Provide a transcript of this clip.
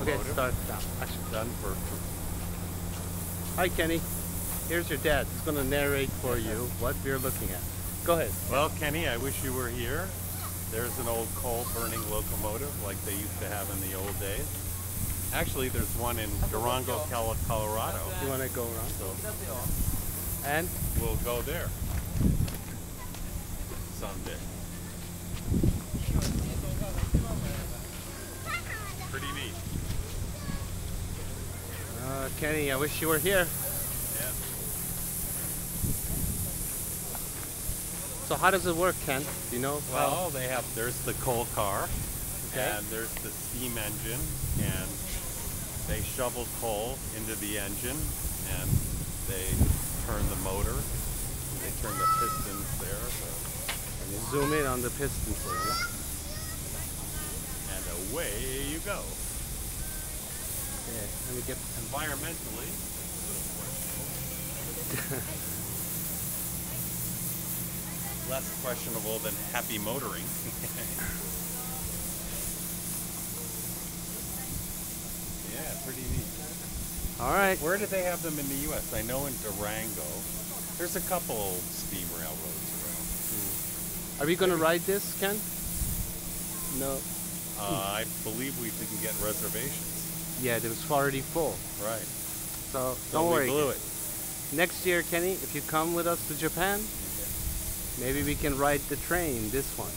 Okay, locomotive. start now. Actually, Done for Hi, Kenny. Here's your dad. He's going to narrate for you what we're looking at. Go ahead. Well, Kenny, I wish you were here. There's an old coal-burning locomotive like they used to have in the old days. Actually, there's one in Durango, Col- Colorado. You want to go around? So And we'll go there someday. Pretty neat. uh, Kenny, I wish you were here. Yeah. So how does it work, Ken? Do you know? how- Well, they have there's the coal car, Okay. and there's the steam engine, and they shovel coal into the engine, and they turn the motor. They turn the pistons there, you zoom in on the piston for you. and away you go. Okay, let me get. Environmentally, a little questionable. Less questionable than happy motoring. yeah, pretty neat. All right. Where do they have them in the U.S.? I know in Durango. There's a couple old steam railroads around. Are we going to ride this, Ken? No. Uh, I believe we didn't get reservations. Yeah, it was already full. Right. So So don't we worry. blew it. Next year, Kenny, if you come with us to Japan, maybe we can ride the train, this one.